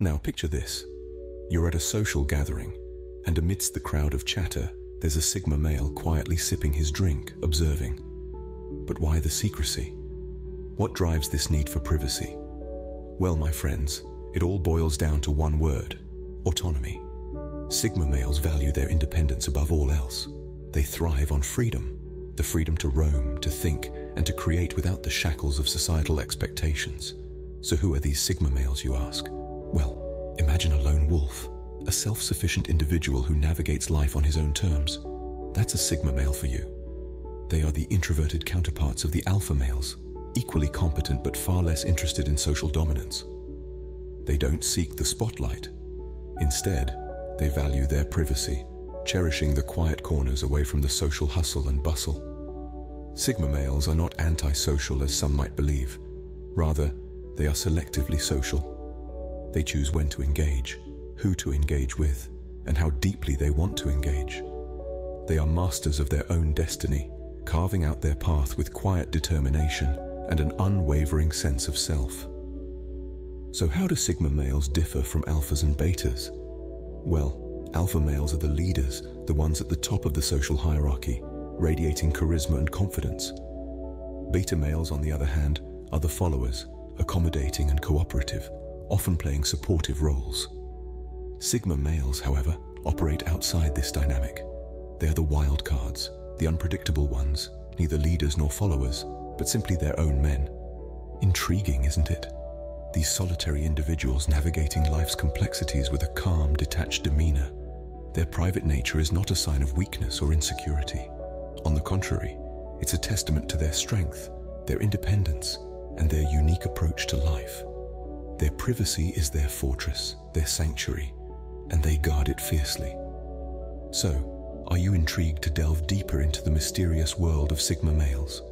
Now picture this. You're at a social gathering, and amidst the crowd of chatter, there's a Sigma male quietly sipping his drink, observing. But why the secrecy? What drives this need for privacy? Well, my friends, it all boils down to one word, autonomy. Sigma males value their independence above all else. They thrive on freedom, the freedom to roam, to think, and to create without the shackles of societal expectations. So who are these Sigma males, you ask? Well, imagine a lone wolf, a self-sufficient individual who navigates life on his own terms. That's a Sigma male for you. They are the introverted counterparts of the alpha males, equally competent but far less interested in social dominance. They don't seek the spotlight. Instead, they value their privacy, cherishing the quiet corners away from the social hustle and bustle. Sigma males are not antisocial as some might believe. Rather, they are selectively social. They choose when to engage, who to engage with, and how deeply they want to engage. They are masters of their own destiny, carving out their path with quiet determination and an unwavering sense of self. So how do Sigma males differ from alphas and betas? Well, alpha males are the leaders, the ones at the top of the social hierarchy, radiating charisma and confidence. Beta males, on the other hand, are the followers, accommodating and cooperative, often playing supportive roles. Sigma males, however, operate outside this dynamic. They are the wild cards, the unpredictable ones, neither leaders nor followers, but simply their own men. Intriguing, isn't it? These solitary individuals navigating life's complexities with a calm, detached demeanor. Their private nature is not a sign of weakness or insecurity. On the contrary, it's a testament to their strength, their independence, and their unique approach to life. Their privacy is their fortress, their sanctuary, and they guard it fiercely. So, are you intrigued to delve deeper into the mysterious world of Sigma males?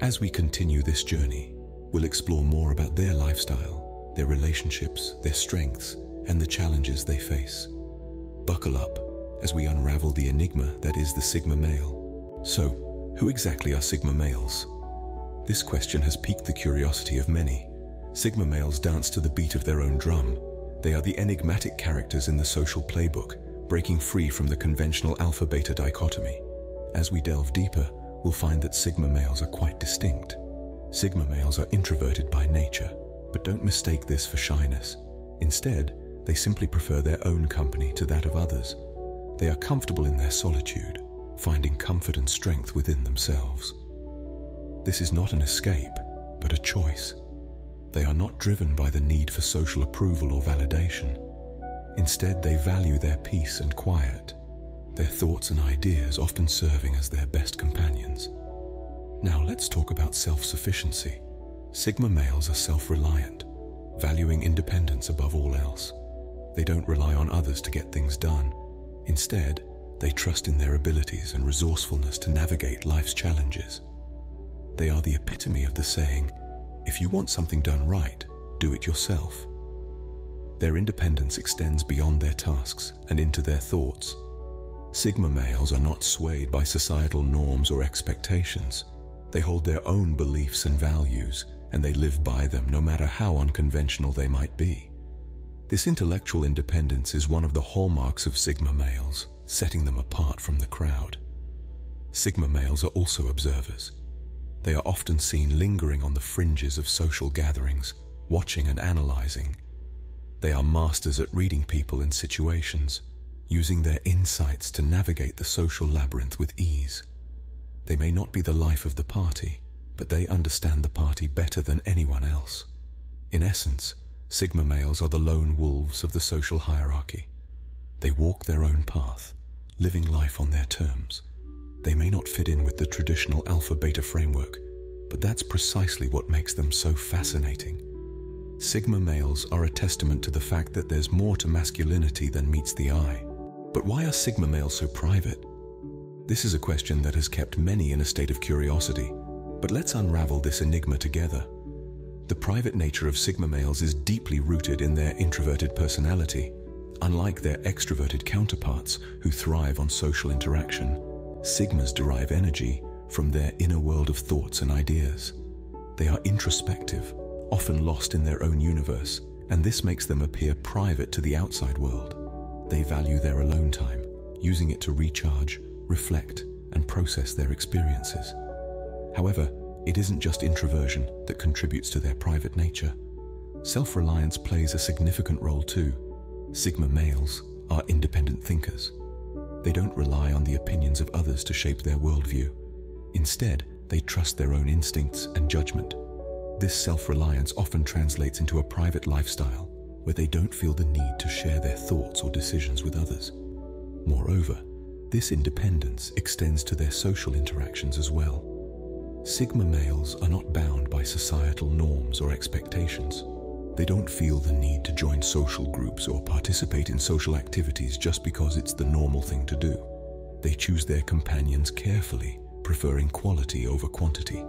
As we continue this journey, We'll explore more about their lifestyle, their relationships, their strengths, and the challenges they face. Buckle up as we unravel the enigma that is the Sigma male. So, who exactly are Sigma males? This question has piqued the curiosity of many. Sigma males dance to the beat of their own drum. They are the enigmatic characters in the social playbook, breaking free from the conventional alpha-beta dichotomy. As we delve deeper, we'll find that Sigma males are quite distinct. Sigma males are introverted by nature, but don't mistake this for shyness. Instead, they simply prefer their own company to that of others. They are comfortable in their solitude, finding comfort and strength within themselves. This is not an escape, but a choice. They are not driven by the need for social approval or validation. Instead, they value their peace and quiet, their thoughts and ideas often serving as their best companions. Now let's talk about self-sufficiency. Sigma males are self-reliant, valuing independence above all else. They don't rely on others to get things done. Instead, they trust in their abilities and resourcefulness to navigate life's challenges. They are the epitome of the saying, if you want something done right, do it yourself. Their independence extends beyond their tasks and into their thoughts. Sigma males are not swayed by societal norms or expectations. They hold their own beliefs and values, and they live by them no matter how unconventional they might be. This intellectual independence is one of the hallmarks of Sigma males, setting them apart from the crowd. Sigma males are also observers. They are often seen lingering on the fringes of social gatherings, watching and analyzing. They are masters at reading people and situations, using their insights to navigate the social labyrinth with ease. They may not be the life of the party, but they understand the party better than anyone else. In essence, Sigma males are the lone wolves of the social hierarchy. They walk their own path, living life on their terms. They may not fit in with the traditional alpha-beta framework, but that's precisely what makes them so fascinating. Sigma males are a testament to the fact that there's more to masculinity than meets the eye. But why are Sigma males so private? This is a question that has kept many in a state of curiosity, but let's unravel this enigma together. The private nature of Sigma males is deeply rooted in their introverted personality. Unlike their extroverted counterparts who thrive on social interaction, Sigmas derive energy from their inner world of thoughts and ideas. They are introspective, often lost in their own universe, and this makes them appear private to the outside world. They value their alone time, using it to recharge, reflect, and process their experiences. However, it isn't just introversion that contributes to their private nature. Self-reliance plays a significant role too. Sigma males are independent thinkers. They don't rely on the opinions of others to shape their worldview. Instead, they trust their own instincts and judgment. This self-reliance often translates into a private lifestyle where they don't feel the need to share their thoughts or decisions with others. Moreover, this independence extends to their social interactions as well. Sigma males are not bound by societal norms or expectations. They don't feel the need to join social groups or participate in social activities just because it's the normal thing to do. They choose their companions carefully, preferring quality over quantity.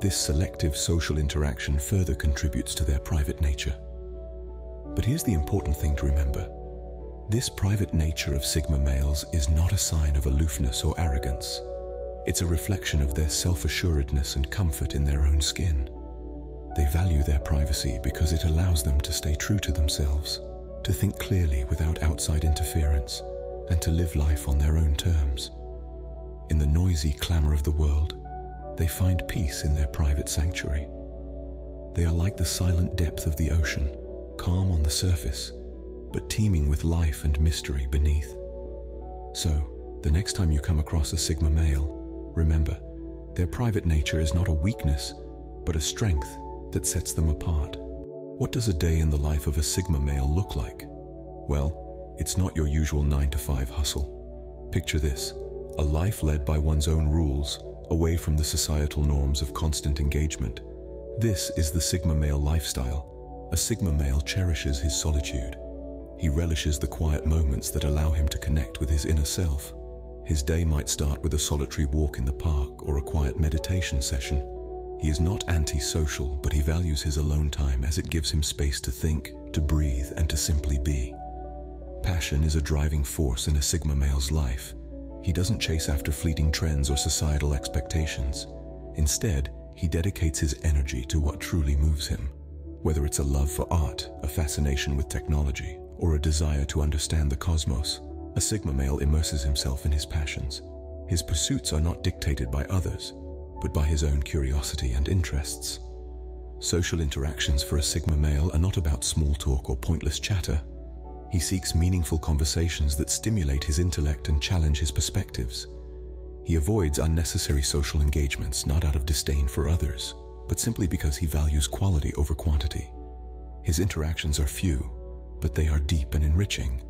This selective social interaction further contributes to their private nature. But here's the important thing to remember. This private nature of Sigma males is not a sign of aloofness or arrogance. It's a reflection of their self-assuredness and comfort in their own skin. They value their privacy because it allows them to stay true to themselves, to think clearly without outside interference, and to live life on their own terms. In the noisy clamor of the world, they find peace in their private sanctuary. They are like the silent depth of the ocean, calm on the surface, but teeming with life and mystery beneath. So, the next time you come across a Sigma male, remember, their private nature is not a weakness, but a strength that sets them apart. What does a day in the life of a Sigma male look like? Well, it's not your usual 9 to 5 hustle. Picture this, a life led by one's own rules, away from the societal norms of constant engagement. This is the Sigma male lifestyle. A Sigma male cherishes his solitude. He relishes the quiet moments that allow him to connect with his inner self. His day might start with a solitary walk in the park or a quiet meditation session. He is not antisocial, but he values his alone time as it gives him space to think, to breathe, and to simply be. Passion is a driving force in a Sigma male's life. He doesn't chase after fleeting trends or societal expectations. Instead, he dedicates his energy to what truly moves him. Whether it's a love for art, a fascination with technology, or a desire to understand the cosmos, a Sigma male immerses himself in his passions. His pursuits are not dictated by others, but by his own curiosity and interests. Social interactions for a Sigma male are not about small talk or pointless chatter. He seeks meaningful conversations that stimulate his intellect and challenge his perspectives. He avoids unnecessary social engagements not out of disdain for others, but simply because he values quality over quantity. His interactions are few, but they are deep and enriching.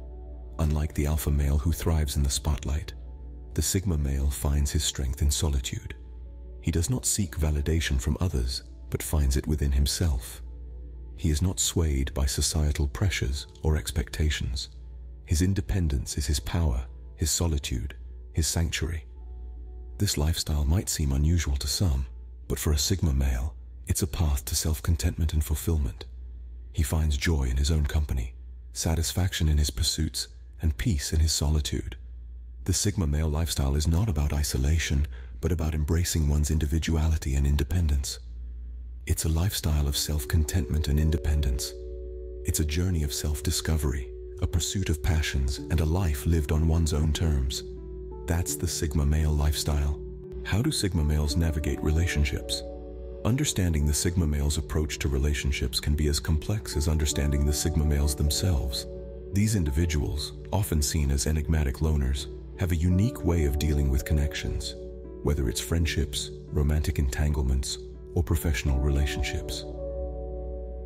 Unlike the alpha male who thrives in the spotlight, the sigma male finds his strength in solitude. He does not seek validation from others, but finds it within himself. He is not swayed by societal pressures or expectations. His independence is his power, his solitude, his sanctuary. This lifestyle might seem unusual to some, but for a Sigma male, it's a path to self-contentment and fulfillment. He finds joy in his own company, satisfaction in his pursuits, and peace in his solitude. The Sigma male lifestyle is not about isolation, but about embracing one's individuality and independence. It's a lifestyle of self-contentment and independence. It's a journey of self-discovery, a pursuit of passions, and a life lived on one's own terms. That's the Sigma male lifestyle. How do Sigma males navigate relationships? Understanding the Sigma male's approach to relationships can be as complex as understanding the Sigma males themselves. These individuals, often seen as enigmatic loners, have a unique way of dealing with connections whether it's friendships, romantic entanglements, or professional relationships.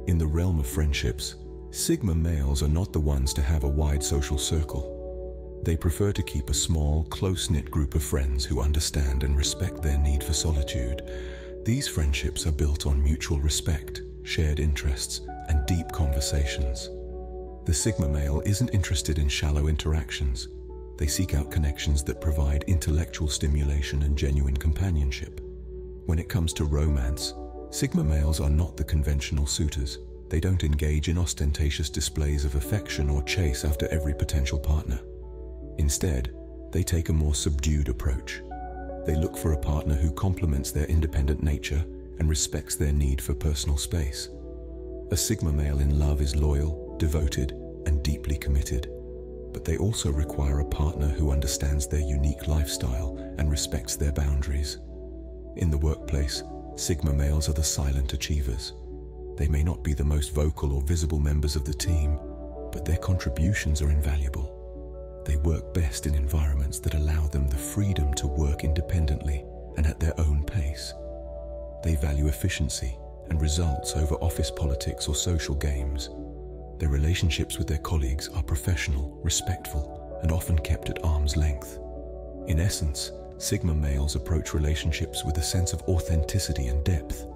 In the realm of friendships, Sigma males are not the ones to have a wide social circle. They prefer to keep a small, close-knit group of friends who understand and respect their need for solitude. These friendships are built on mutual respect, shared interests, and deep conversations. The Sigma male isn't interested in shallow interactions, they seek out connections that provide intellectual stimulation and genuine companionship. When it comes to romance, Sigma males are not the conventional suitors. They don't engage in ostentatious displays of affection or chase after every potential partner. Instead, they take a more subdued approach. They look for a partner who complements their independent nature and respects their need for personal space. A Sigma male in love is loyal, devoted, and deeply committed. But they also require a partner who understands their unique lifestyle and respects their boundaries. In the workplace, Sigma males are the silent achievers. They may not be the most vocal or visible members of the team, but their contributions are invaluable. They work best in environments that allow them the freedom to work independently and at their own pace. They value efficiency and results over office politics or social games. Their relationships with their colleagues are professional, respectful, and often kept at arm's length. In essence, Sigma males approach relationships with a sense of authenticity and depth.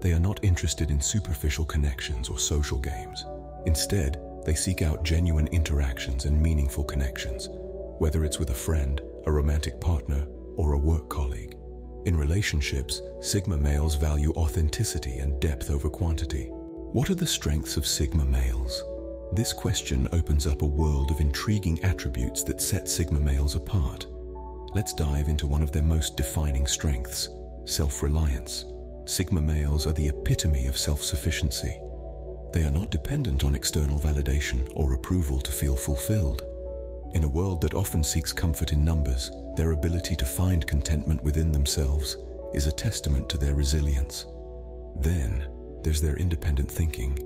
They are not interested in superficial connections or social games. Instead, they seek out genuine interactions and meaningful connections, whether it's with a friend, a romantic partner, or a work colleague. In relationships, Sigma males value authenticity and depth over quantity. What are the strengths of Sigma males? This question opens up a world of intriguing attributes that set Sigma males apart. Let's dive into one of their most defining strengths, self-reliance. Sigma males are the epitome of self-sufficiency. They are not dependent on external validation or approval to feel fulfilled. In a world that often seeks comfort in numbers, their ability to find contentment within themselves is a testament to their resilience. Then, there's their independent thinking.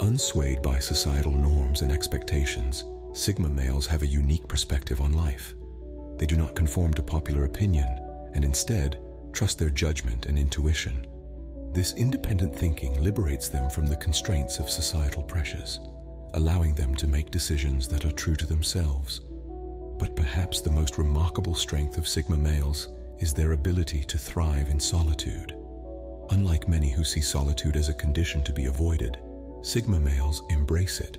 Unswayed by societal norms and expectations, Sigma males have a unique perspective on life. They do not conform to popular opinion and instead trust their judgment and intuition. This independent thinking liberates them from the constraints of societal pressures, allowing them to make decisions that are true to themselves. But perhaps the most remarkable strength of Sigma males is their ability to thrive in solitude. Unlike many who see solitude as a condition to be avoided, Sigma males embrace it.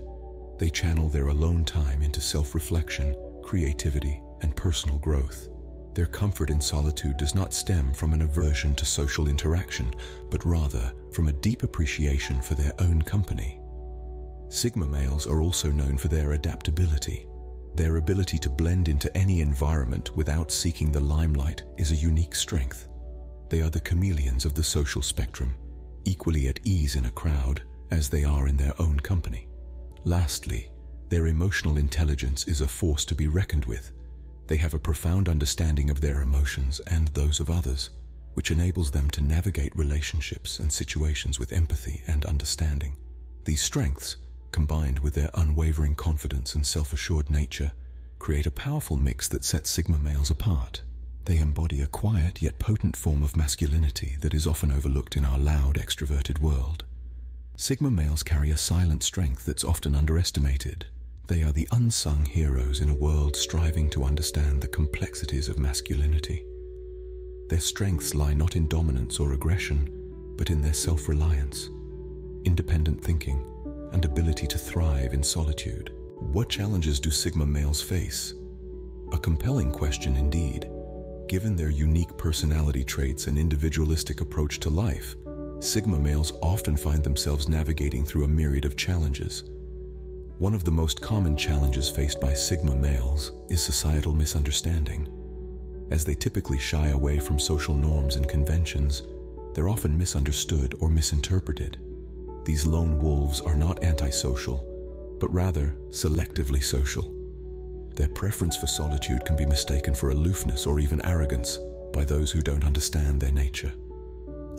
They channel their alone time into self-reflection, creativity, and personal growth. Their comfort in solitude does not stem from an aversion to social interaction, but rather from a deep appreciation for their own company. Sigma males are also known for their adaptability. Their ability to blend into any environment without seeking the limelight is a unique strength. They are the chameleons of the social spectrum, equally at ease in a crowd as they are in their own company. Lastly, their emotional intelligence is a force to be reckoned with. They have a profound understanding of their emotions and those of others, which enables them to navigate relationships and situations with empathy and understanding. These strengths, combined with their unwavering confidence and self-assured nature, create a powerful mix that sets Sigma males apart. They embody a quiet yet potent form of masculinity that is often overlooked in our loud, extroverted world. Sigma males carry a silent strength that's often underestimated, they are the unsung heroes in a world striving to understand the complexities of masculinity. Their strengths lie not in dominance or aggression, but in their self-reliance, independent thinking, and ability to thrive in solitude. What challenges do Sigma males face? A compelling question indeed. Given their unique personality traits and individualistic approach to life, Sigma males often find themselves navigating through a myriad of challenges, one of the most common challenges faced by Sigma males is societal misunderstanding. As they typically shy away from social norms and conventions, they're often misunderstood or misinterpreted. These lone wolves are not antisocial, but rather selectively social. Their preference for solitude can be mistaken for aloofness or even arrogance by those who don't understand their nature.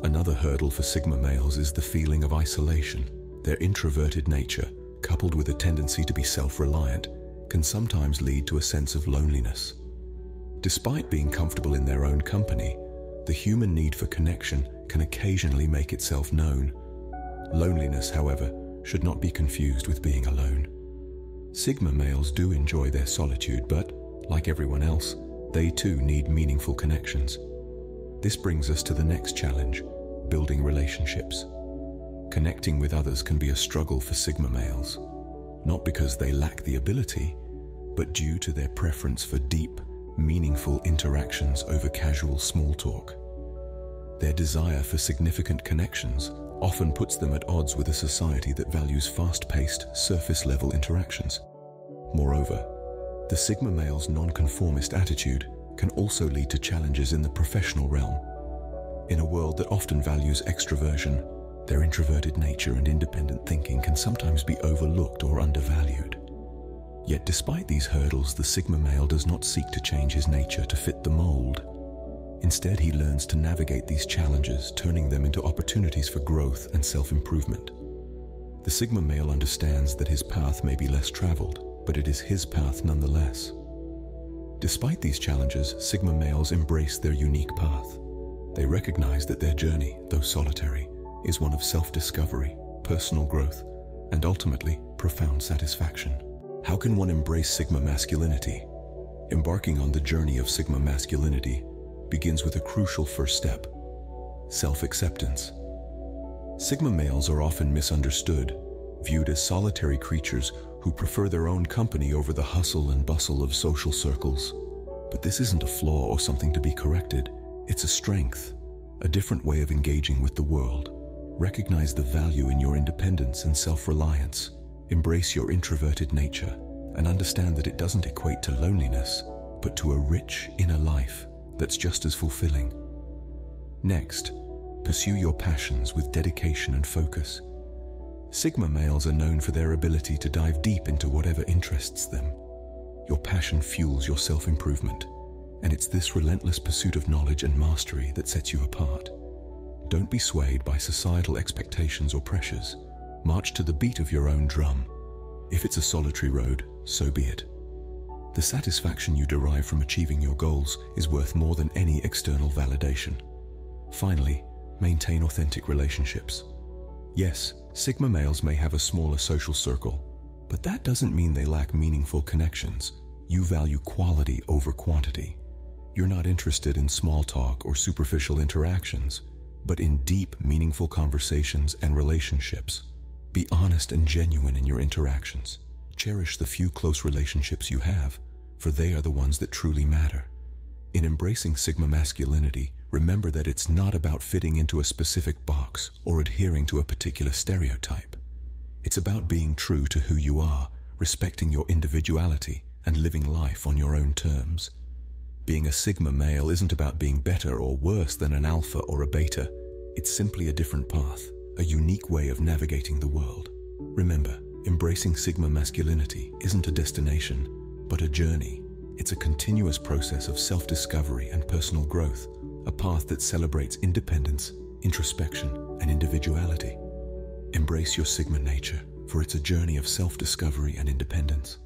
Another hurdle for Sigma males is the feeling of isolation. Their introverted nature coupled with a tendency to be self-reliant, can sometimes lead to a sense of loneliness. Despite being comfortable in their own company, the human need for connection can occasionally make itself known. Loneliness, however, should not be confused with being alone. Sigma males do enjoy their solitude, but, like everyone else, they too need meaningful connections. This brings us to the next challenge, building relationships. Connecting with others can be a struggle for Sigma males, not because they lack the ability, but due to their preference for deep, meaningful interactions over casual small talk. Their desire for significant connections often puts them at odds with a society that values fast-paced, surface-level interactions. Moreover, the Sigma male's nonconformist attitude can also lead to challenges in the professional realm. In a world that often values extroversion, Their introverted nature and independent thinking can sometimes be overlooked or undervalued. Yet despite these hurdles, the Sigma male does not seek to change his nature to fit the mold. Instead, he learns to navigate these challenges, turning them into opportunities for growth and self-improvement. The Sigma male understands that his path may be less traveled, but it is his path nonetheless. Despite these challenges, Sigma males embrace their unique path. They recognize that their journey, though solitary, is one of self-discovery, personal growth, and ultimately profound satisfaction. How can one embrace Sigma masculinity? Embarking on the journey of Sigma masculinity begins with a crucial first step, self-acceptance. Sigma males are often misunderstood, viewed as solitary creatures who prefer their own company over the hustle and bustle of social circles. But this isn't a flaw or something to be corrected. It's a strength, a different way of engaging with the world. Recognize the value in your independence and self-reliance. Embrace your introverted nature and understand that it doesn't equate to loneliness, but to a rich inner life that's just as fulfilling. Next, pursue your passions with dedication and focus. Sigma males are known for their ability to dive deep into whatever interests them. Your passion fuels your self-improvement, and it's this relentless pursuit of knowledge and mastery that sets you apart. Don't be swayed by societal expectations or pressures. March to the beat of your own drum. If it's a solitary road, so be it. The satisfaction you derive from achieving your goals is worth more than any external validation. Finally, maintain authentic relationships. Yes, Sigma males may have a smaller social circle, but that doesn't mean they lack meaningful connections. You value quality over quantity. You're not interested in small talk or superficial interactions, but in deep, meaningful conversations and relationships. Be honest and genuine in your interactions. Cherish the few close relationships you have, for they are the ones that truly matter. In embracing Sigma masculinity, remember that it's not about fitting into a specific box or adhering to a particular stereotype. It's about being true to who you are, respecting your individuality, and living life on your own terms. Being a Sigma male isn't about being better or worse than an alpha or a beta. It's simply a different path, a unique way of navigating the world. Remember, embracing Sigma masculinity isn't a destination, but a journey. It's a continuous process of self-discovery and personal growth, a path that celebrates independence, introspection, and individuality. Embrace your Sigma nature, for it's a journey of self-discovery and independence.